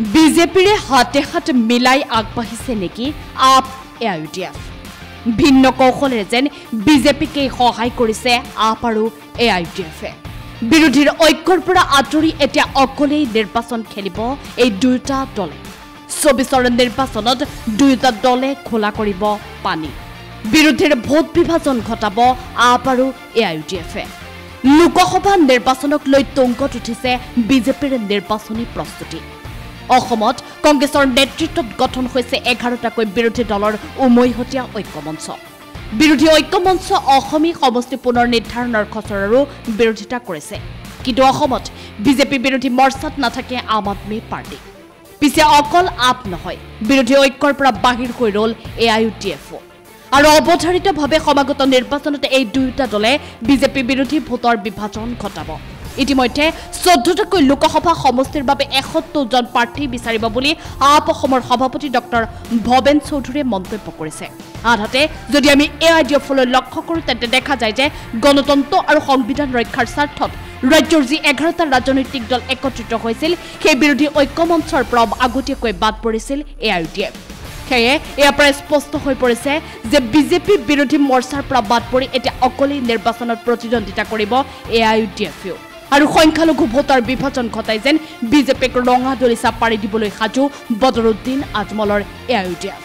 বিজেপিৰে হাতে হাত মিলাই আগবাঢ়িছে নেকি up A I D F. ভিন্ন কৌশলেৰে যেন বিজেপিকেই সহায় কৰিছে আপ আৰু এ আই ডি এফে। বিৰোধীৰ ঐক্যৰ পৰা আঁতৰি এতিয়া অকলেই নিৰ্বাচন খেলিব এই দুয়োটা দলে। চৌবিছৰ নিৰ্বাচনত দুয়োটা দলে খোলা কৰিব পানী। বিৰোধীৰ ভোট বিভাজন ঘটাব আপ আৰু এ আই ডি এফে। লোকসভা নিৰ্বাচনক লৈ তুংগত উঠিছে বিজেপিৰ নিৰ্বাচনী প্ৰস্তুতি। অসমত কংগ্ৰেছৰ নেতৃত্বত গঠন হৈছে এঘাৰটাকৈ বিৰোধী দলৰ উমৈহতীয়া ঐক্যমঞ্চ। বিৰোধী ঐক্যমঞ্চ অসমী সমষ্টি পুনৰ নিৰ্ধাৰণৰ খচৰাৰো বিৰোধিতা কৰিছে। কিন্তু অসমত বিজেপি বিৰোধী মৰ্চাত নাথাকে আম আদমী পাৰ্টি। পিছে অকল আপ নহয় বিৰোধী ঐক্যৰ পৰা বাহিৰ হৈ ৰ'ল এ আই ইউ ডি এফও। আৰু অৱধাৰিতভাৱে সমাগত নিৰ্বাচনত এই দুয়োটা দলে বিজেপি বিৰোধী ভোটৰ বিভাজন ঘটাব। ইতিমধ্যে চৈধ্যটাকৈ লোকসভা সমষ্টিৰ বাবে এসত্তৰজন প্ৰাৰ্থী বিচাৰিব বুলি আপ অসমৰ সভাপতি ডক্টৰ ভৱেন চৌধুৰীয়ে মন্তব্য কৰিছে। আনহাতে যদি আমি এ আই ডি এফলৈ লক্ষ্য কৰোঁ তেন্তে দেখা যায় যে গণতন্ত্ৰ আৰু সংবিধান ৰক্ষাৰ স্বাৰ্থত ৰাজ্যৰ যি এঘাৰটা ৰাজনৈতিক দল একত্ৰিত হৈছিল সেই বিৰোধী ঐক্যমঞ্চৰ পৰা আগতীয়াকৈ বাদ পৰিছিল এ আই ডি এফ সেয়ে ইয়াৰ পৰা স্পষ্ট হৈ পৰিছে যে বিজেপি বিৰোধী মৰ্চাৰ পৰা বাদ পৰি এতিয়া অকলেই নিৰ্বাচনত প্ৰতিদ্বন্দ্বিতা কৰিব এ আই ইউ ডি এফেও আৰু সংখ্যালঘু ভোটৰ বিভাজন ঘটাই যেন বিজেপিক ৰঙা দলিচা পাৰি দিবলৈ সাজু বদৰুদ্দিন আজমলৰ A I U D F.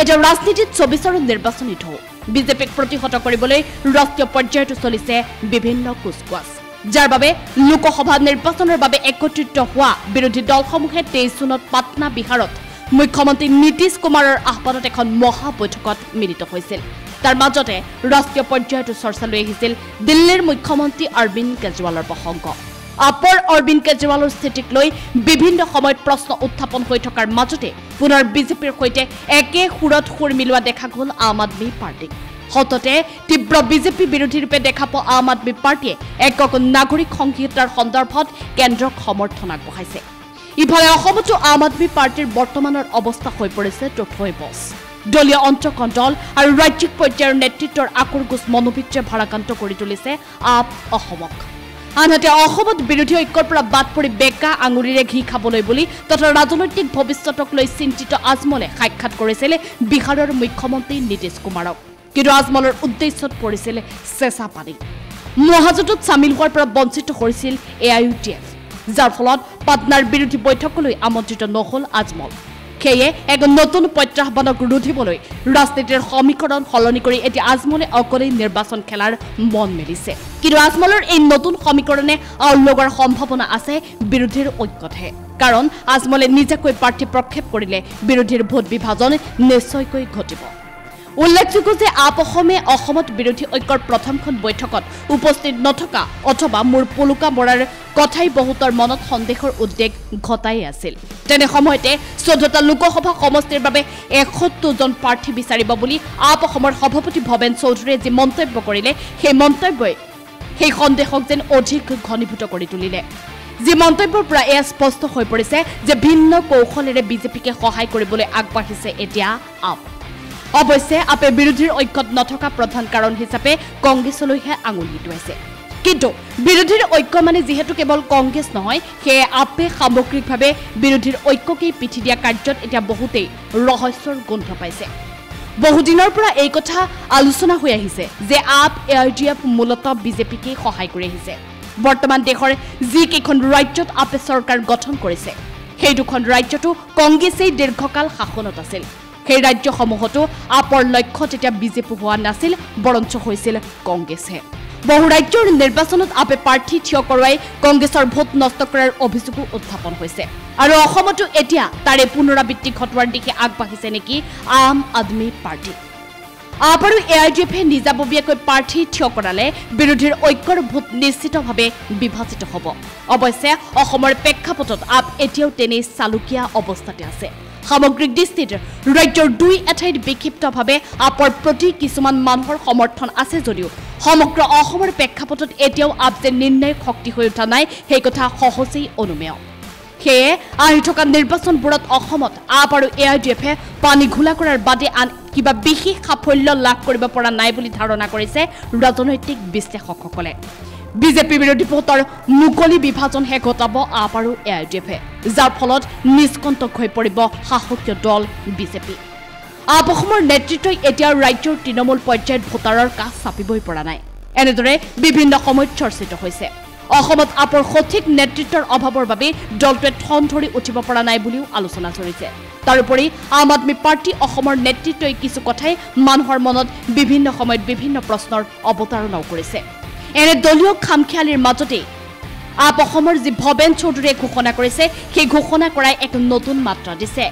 এতিয়া ৰাজনীতিত চৌবিছৰ নিৰ্বাচনী ঢৌ। বিজেপিক প্ৰতিহত কৰিবলৈ ৰাষ্ট্ৰীয় পৰ্যায়তো চলিছে বিভিন্ন কুচকাচ যাৰ বাবে লোকসভা নিৰ্বাচনৰ বাবে একত্ৰিত হোৱা বিৰোধী দলসমূহে তেইছ জুনত পাটনা বিহাৰত মুখ্যমন্ত্ৰী নীতিশ কুমাৰৰ আহ্বানত এখন মহা বৈঠকত মিলিত হৈছিল। তাৰ মাজতে ৰাষ্ট্ৰীয় পৰ্যায়তো চৰ্চা লৈ আহিছিল দিল্লীৰ মুখ্যমন্ত্ৰী অৰবিন্দ কেজৰিৱালৰ প্ৰসংগ। আপৰ অৰবিন্দ কেজৰিৱালৰ স্থিতিক লৈ বিভিন্ন সময়ত প্ৰশ্ন উত্থাপন হৈ থকাৰ মাজতে পুনৰ বিজেপিৰ সৈতে একে সুৰত সুৰ মিলোৱা দেখা গ'ল আম আদমী পাৰ্টীক। সততে তীব্ৰ বিজেপি বিৰোধী ৰূপে দেখা পোৱা আম আদমী পাৰ্টীয়ে একক নাগৰিক সংহিতাৰ সন্দৰ্ভত কেন্দ্ৰক সমৰ্থন আগবঢ়াইছে। ইফালে অসমতো আম আদমী পাৰ্টীৰ বৰ্তমানৰ অৱস্থা হৈ পৰিছে তথৈ বছ। দলীয় অন্তকণ্ডল আৰু ৰাজ্যিক পৰ্যায়ৰ নেতৃত্বৰ আকুৰগোচ মনোবৃত্তিয়ে ভাৰাক্ৰান্ত কৰি তুলিছে আপ অসমক। আনহাতে অসমত বিৰোধী ঐক্যৰ পৰা বাদ পৰি বেকা আঙুলিৰে ঘি খাবলৈ বুলি তথা ৰাজনৈতিক ভৱিষ্যতক লৈ চিন্তিত আজমলে সাক্ষাৎ কৰিছিল বিহাৰৰ মুখ্যমন্ত্ৰী নীতিশ কুমাৰক। কিন্তু আজমলৰ উদ্দেশ্যত পৰিছিল চেঁচা পানী। মহাজোঁটত চামিল হোৱাৰ পৰা বঞ্চিত কৰিছিল A I U D F. যাৰ ফলত পাটনাৰ বিৰোধী বৈঠকলৈ আমন্ত্ৰিত নহল আজমল। সেয়ে এক নতুন প্ৰত্যাহ্বানক ৰুধিবলৈ ৰাজনীতিৰ সমীকৰণ সলনি কৰি এতিয়া আজমলে অকলেই নিৰ্বাচন খেলাৰ মন মেলিছে। কিন্তু আজমলৰ এই নতুন সমীকৰণে লগোৱাৰ সম্ভাৱনা আছে বিৰোধীৰ ঐক্যতহে। কাৰণ আজমলে নিজাকৈ প্ৰাৰ্থী প্ৰক্ষেপ কৰিলে বিৰোধীৰ ভোট বিভাজন নিশ্চয়কৈ ঘটিব। উল্লেখযোগ্য যে আপ অসমে অসমত বিৰোধী ঐক্যৰ প্ৰথমখন বৈঠকত উপস্থিত নথকা অথবা মোৰ পুলুকা বৰাৰ কথাই বহুতৰ মনত সন্দেহৰ উদ্বেগ ঘটাই আছিল। তেনে সময়তে চৈধ্যটা লোকসভা সমষ্টিৰ বাবে এসত্তৰজন প্ৰাৰ্থী বিচাৰিব বুলি আপ অসমৰ সভাপতি ভৱেন চৌধুৰীয়ে যি মন্তব্য কৰিলে সেই মন্তব্যই সেই সন্দেহক যেন অধিক ঘনীভূত কৰি তুলিলে। যি মন্তব্যৰ পৰা এয়া স্পষ্ট হৈ পৰিছে যে ভিন্ন কৌশলেৰে বিজেপিকে সহায় কৰিবলৈ আগবাঢ়িছে এতিয়া আপ। অৱশ্যে আপে বিৰোধীৰ ঐক্যত নথকা প্ৰধান কাৰণ হিচাপে কংগ্ৰেছলৈহে আঙুলি টুৱাইছে কিন্তু বিৰোধীৰ ঐক্য মানে যিহেতু কেৱল কংগ্ৰেছ নহয় সেয়ে আপে সামগ্ৰিকভাৱে বিৰোধীৰ ঐক্যকেই পিঠি দিয়া কাৰ্যত এতিয়া বহুতেই ৰহস্যৰ গোন্ধ পাইছে। বহুদিনৰ পৰা এই কথা আলোচনা হৈ আহিছে যে AAP A I D F মূলতঃ বিজেপিকেই সহায় কৰি আহিছে। বৰ্তমান দেশৰ যিকেইখন ৰাজ্যত আপে চৰকাৰ গঠন কৰিছে সেই দুখন ৰাজ্যতো কংগ্ৰেছেই দীৰ্ঘকাল শাসনত আছিল। সেই ৰাজ্যসমূহতো আপৰ লক্ষ্য তেতিয়া বিজেপি হোৱা নাছিল বৰঞ্চ হৈছিল কংগ্ৰেছে। বহু ৰাজ্যৰ নিৰ্বাচনত আপে প্ৰাৰ্থী থিয় কৰোৱাই কংগ্ৰেছৰ ভোট নষ্ট কৰাৰ অভিযোগো উত্থাপন হৈছে। আৰু অসমতো এতিয়া তাৰে পুনৰাবৃত্তি ঘটোৱাৰ দিশে আগবাঢ়িছে নেকি আম আদমী পাৰ্টী। আপ আৰু এ আই ডি এফে নিজাববীয়াকৈ প্ৰাৰ্থী থিয় কৰালে বিৰোধীৰ ঐক্যৰ ভোট নিশ্চিতভাৱে বিভাজিত হ'ব। অৱশ্যে অসমৰ প্ৰেক্ষাপটত আপ এতিয়াও তেনেই চালুকীয়া অৱস্থাতে আছে। সামগ্ৰিক দৃষ্টিত ৰাজ্যৰ দুই এঠাইত বিক্ষিপ্তভাৱে আপৰ প্ৰতি কিছুমান মানুহৰ সমৰ্থন আছে যদিও সমগ্ৰ অসমৰ প্ৰেক্ষাপটত এতিয়াও আপ যে নিৰ্ণায়ক শক্তি হৈ উঠা নাই সেই কথা সহজেই অনুমেয়। সেয়ে আহি থকা নিৰ্বাচনবোৰত অসমত আপ আৰু এ আই ডি এফে পানী ঘোলা কৰাৰ বাদে আন কিবা বিশেষ সাফল্য লাভ কৰিব পৰা নাই বুলি ধাৰণা কৰিছে ৰাজনৈতিক বিশ্লেষকসকলে। বিজেপি বিৰোধী ভোটৰ মুকলি বিভাজনহে ঘটাব আপ আৰু এ আই ডি এফে যাৰ ফলত নিষ্কণ্টক হৈ পৰিব শাসকীয় দল বিজেপি আপ অসমৰ নেতৃত্বই এতিয়া ৰাজ্যৰ তৃণমূল পৰ্যায়ত ভোটাৰৰ কাষ চাপিবই পৰা নাই। এনেদৰে বিভিন্ন সময়ত চৰ্চিত হৈছে। অসমত আপৰ সঠিক নেতৃত্বৰ অভাৱৰ বাবে দলটোৱে ঠন ধৰি উঠিব পৰা নাই বুলিও আলোচনা চলিছে। তাৰোপৰি আম আদমী পাৰ্টী অসমৰ নেতৃত্বই কিছু কথাই মানুহৰ মনত বিভিন্ন সময়ত বিভিন্ন প্ৰশ্নৰ অৱতাৰণাও কৰিছে। এনে দলীয় খামখেয়ালিৰ মাজতেই আপ অসমৰ যি ভৱেন চৌধুৰীয়ে ঘোষণা কৰিছে সেই ঘোষণা কৰাই এক নতুন মাত্ৰা দিছে।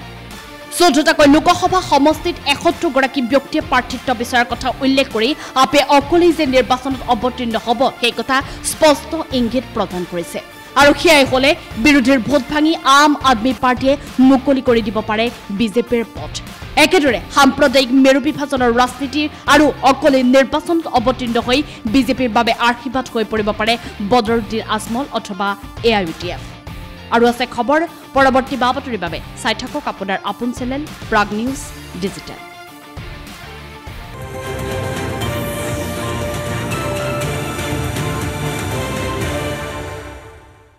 চৌধুতাকৈ লোকসভা সমষ্টিত এসত্তৰগৰাকী ব্যক্তিয়ে প্ৰাৰ্থিত্ব বিচৰাৰ কথা উল্লেখ কৰি আপে অকলেই যে নিৰ্বাচনত অৱতীৰ্ণ হ'ব সেই কথা স্পষ্ট ইংগিত প্ৰদান কৰিছে। আৰু সেয়াই হ'লে বিৰোধীৰ ভোট ভাঙি আম আদমী পাৰ্টীয়ে মুকলি কৰি দিব পাৰে বিজেপিৰ পথ। একেদৰে সাম্প্ৰদায়িক মেৰু বিভাজনৰ ৰাজনীতিৰ আৰু অকলে নিৰ্বাচনত অৱতীৰ্ণ হৈ বিজেপিৰ বাবে আশীৰ্বাদ হৈ পৰিব পাৰে বদৰুদ্দিন আজমল অথবা A I U T F আৰু আছে খবৰ পৰৱৰ্তী বা বাতৰিৰ বাবে চাই থাকক আপোনাৰ আপোন চেনেল প্ৰাগ নিউজ ডিজিটেল।